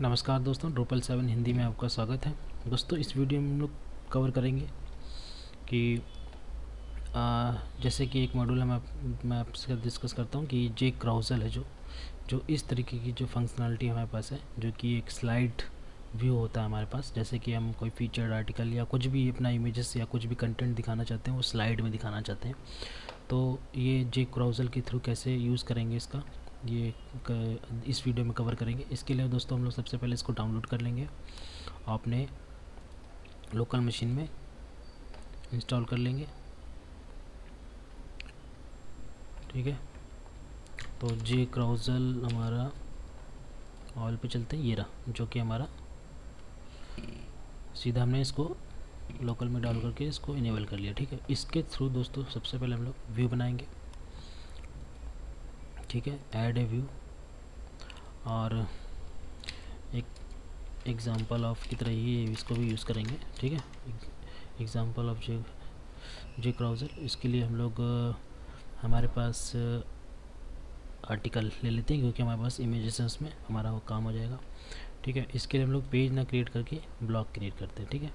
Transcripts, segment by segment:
नमस्कार दोस्तों ड्रोपल सेवन हिंदी में आपका स्वागत है। दोस्तों इस वीडियो में हम लोग कवर करेंगे कि आ, जैसे कि एक मॉड्यूल मैं मैं आपसे डिस्कस करता हूँ कि जे क्राउजल है जो जो इस तरीके की जो फंक्शनलिटी हमारे पास है जो कि एक स्लाइड व्यू होता है हमारे पास। जैसे कि हम कोई फीचर्ड आर्टिकल या कुछ भी अपना इमेजेस या कुछ भी कंटेंट दिखाना चाहते हैं वो स्लाइड में दिखाना चाहते हैं। तो ये जे क्राउजल के थ्रू कैसे यूज़ करेंगे इसका? ये इस वीडियो में कवर करेंगे। इसके लिए दोस्तों, हम लोग सबसे पहले इसको डाउनलोड कर लेंगे। अपने लोकल मशीन में इंस्टॉल कर लेंगे। ठीक है? तो जे क्राउजल हमारा ऑल पे चलते हैं, ये रहा, जो कि हमारा सीधा हमने इसको लोकल में डाल करके इसको इनेबल कर लिया। ठीक है? इसके थ्रू दोस्तों, सबसे पहले हम लोग व्यू बनाएँगे। ठीक है ऐड ए व्यू और एक एग्ज़ाम्पल ऑफ़ की तरह ही इसको भी यूज़ करेंगे, ठीक है? एग्ज़ाम्पल ऑफ़ जे जे क्राउज़र इसके लिए हम लोग, हमारे पास आर्टिकल ले लेते हैं क्योंकि हमारे पास इमेजेस उसमें हमारा वो काम हो जाएगा। ठीक है, इसके लिए हम लोग पेज ना क्रिएट करके ब्लॉग क्रिएट करते हैं, ठीक है?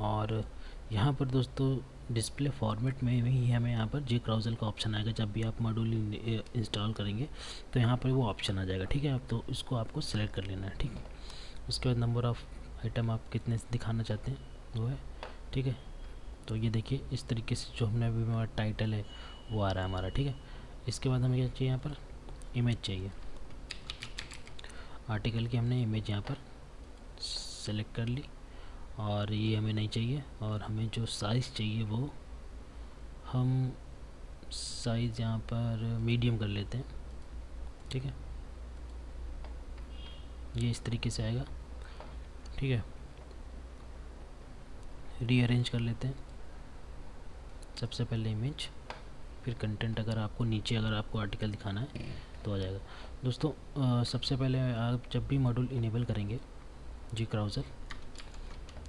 और यहाँ पर दोस्तों डिस्प्ले फॉर्मेट में ही हमें यहाँ पर जे क्राउजल का ऑप्शन आएगा जब भी आप मॉड्यूल इंस्टॉल करेंगे तो यहाँ पर वो ऑप्शन आ जाएगा, ठीक है? आप तो इसको आपको सेलेक्ट कर लेना है, ठीक है? उसके बाद नंबर ऑफ़ आइटम आप कितने दिखाना चाहते हैं, वो है, ठीक है? तो ये देखिए, इस तरीके से जो हमने अभी हमारा टाइटल है, वो आ रहा है हमारा, ठीक है? इसके बाद हमें क्या चाहिए यहाँ पर? इमेज चाहिए। आर्टिकल की हमने इमेज यहाँ पर सेलेक्ट कर ली। और ये हमें नहीं चाहिए और हमें जो साइज़ चाहिए वो हम साइज़ यहाँ पर मीडियम कर लेते हैं। ठीक है? ये इस तरीके से आएगा। ठीक है? रीअरेंज कर लेते हैं। सबसे पहले इमेज फिर कंटेंट अगर आपको नीचे अगर आपको आर्टिकल दिखाना है तो आ जाएगा। दोस्तों आ, सबसे पहले आप जब भी मॉड्यूल इनेबल करेंगे जी क्राउज़र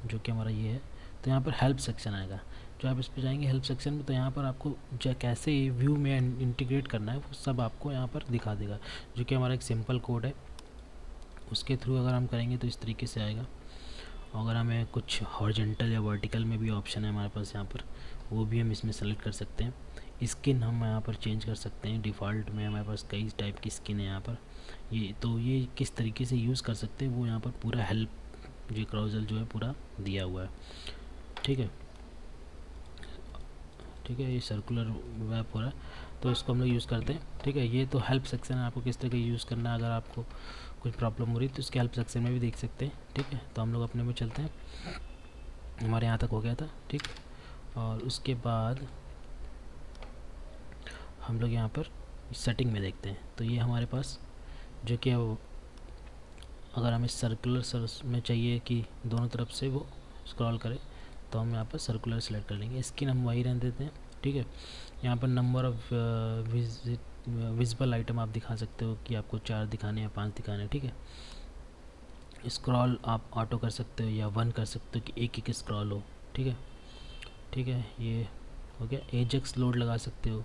जो कि हमारा ये है। तो यहाँ पर हेल्प सेक्शन आएगा। जो आप इस पर जाएँगे हेल्प सेक्शन में तो यहाँ पर आपको जो, कैसे व्यू में इंटीग्रेट करना है, वो सब आपको यहाँ पर दिखा देगा। जो कि हमारा एक सिंपल कोड है। उसके थ्रू अगर हम करेंगे तो इस तरीके से आएगा। अगर हमें कुछ हॉर्जेंटल या वर्टिकल में भी ऑप्शन है हमारे पास यहाँ पर, वो भी हम इसमें सेलेक्ट कर सकते हैं। स्किन हम यहाँ पर चेंज कर सकते हैं। डिफ़ॉल्ट में हमारे पास कई टाइप की स्किन है यहाँ पर। ये तो ये किस तरीके से यूज़ कर सकते हैं, वो यहाँ पर पूरा हेल्प जी क्राउजल जो है पूरा दिया हुआ है। ठीक है? ठीक है, ये सर्कुलर मैप हो रहा है। तो इसको हम लोग यूज़ करते हैं। ठीक है, ये तो हेल्प सेक्शन है, आपको किस तरह का यूज़ करना है, अगर आपको कुछ प्रॉब्लम हो रही है तो इसके हेल्प सेक्शन में भी देख सकते हैं। ठीक है तो हम लोग अपने में चलते हैं। हमारे यहाँ तक हो गया था, ठीक? और उसके बाद हम लोग यहाँ पर सेटिंग में देखते हैं। तो ये हमारे पास जो कि अगर हमें सर्कुलर सर में चाहिए कि दोनों तरफ़ से वो स्क्रॉल करे तो हम यहाँ पर सर्कुलर सेलेक्ट कर लेंगे। स्किन हम वही रहने देते हैं, ठीक है? यहाँ पर number of visit visible item आप दिखा सकते हो कि आपको चार दिखाने या पाँच दिखाने, ठीक है? स्क्रॉल आप ऑटो कर सकते हो या वन कर सकते हो कि एक एक स्क्रॉल हो, ठीक है? ठीक है, ये हो गया। एजेक्स लोड लगा सकते हो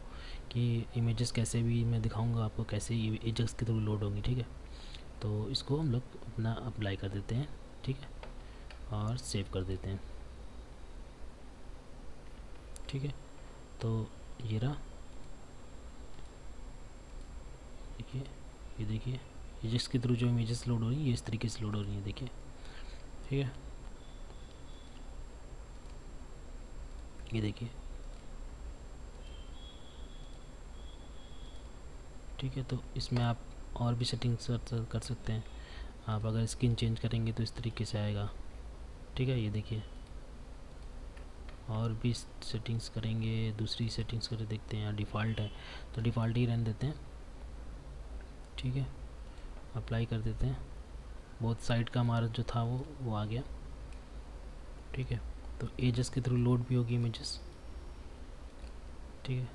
कि इमेजेस कैसे भी मैं दिखाऊँगा आपको, कैसे एजेक्स के थ्रू लोड होंगी, ठीक है? तो इसको हम लोग अपना अप्लाई कर देते हैं, ठीक है? और सेव कर देते हैं, ठीक है? तो ये रहा। देखिए, ये देखिए, ये जिसके थ्रू जो इमेजेस लोड हो रही है, ये इस तरीके से लोड हो रही है, देखिए, ठीक है? ये देखिए, ठीक है? तो इसमें आप और भी सेटिंग्स कर सकते हैं। आप अगर स्किन चेंज करेंगे तो इस तरीके से आएगा। ठीक है, ये देखिए। और भी सेटिंग्स करेंगे, दूसरी सेटिंग्स कर देखते हैं। यहाँ डिफ़ॉल्ट है तो डिफ़ॉल्ट ही रहने देते हैं। ठीक है अप्लाई कर देते हैं। बहुत साइड का हमारा जो था वो वो आ गया। ठीक है तो एजेस के थ्रू लोड भी होगी इमेजेस ठीक है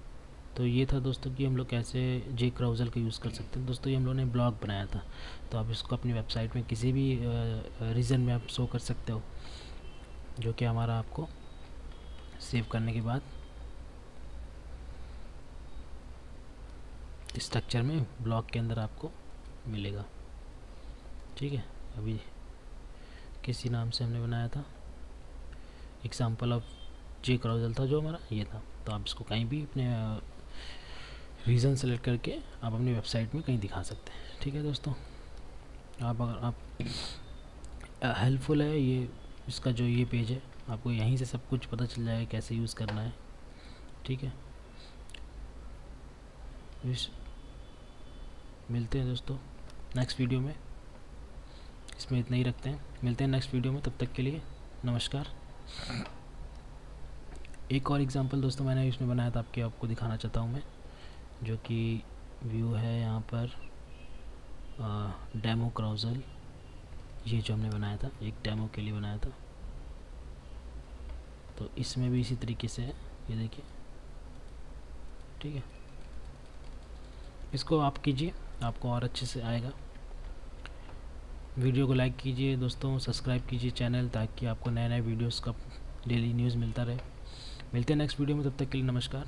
तो ये था दोस्तों कि हम लोग कैसे जे क्राउज़ल का यूज़ कर सकते हैं। दोस्तों, ये हम लोगों ने ब्लॉग बनाया था तो आप इसको अपनी वेबसाइट में किसी भी रीज़न में आप शो कर सकते हो, जो कि हमारा आपको सेव करने के बाद स्ट्रक्चर में ब्लॉक के अंदर आपको मिलेगा। ठीक है? अभी किसी नाम से हमने बनाया था। एग्ज़ाम्पल ऑफ़ जे क्राउजल था जो हमारा, ये था। तो आप इसको कहीं भी अपने रीज़न सेलेक्ट करके आप अपनी वेबसाइट में कहीं दिखा सकते हैं। ठीक है दोस्तों? आप अगर, आप हेल्पफुल है ये, इसका जो ये पेज है, आपको यहीं से सब कुछ पता चल जाएगा कैसे यूज़ करना है। ठीक है? मिलते हैं दोस्तों नेक्स्ट वीडियो में। इसमें इतना ही रखते हैं। मिलते हैं नेक्स्ट वीडियो में, तब तक के लिए नमस्कार। एक और एग्जांपल दोस्तों मैंने इसमें बनाया था, आपके, आपको दिखाना चाहता हूँ मैं। जो कि व्यू है यहाँ पर डेमो क्राउज़ल। ये जो हमने बनाया था, एक डेमो के लिए बनाया था। तो इसमें भी इसी तरीके से है, ये देखिए। ठीक है। इसको आप कीजिए, आपको और अच्छे से आएगा। वीडियो को लाइक कीजिए, दोस्तों, सब्सक्राइब कीजिए चैनल, ताकि आपको नए नए वीडियोस का डेली न्यूज़ मिलता रहे। मिलते हैं नेक्स्ट वीडियो में, तब तक के लिए नमस्कार।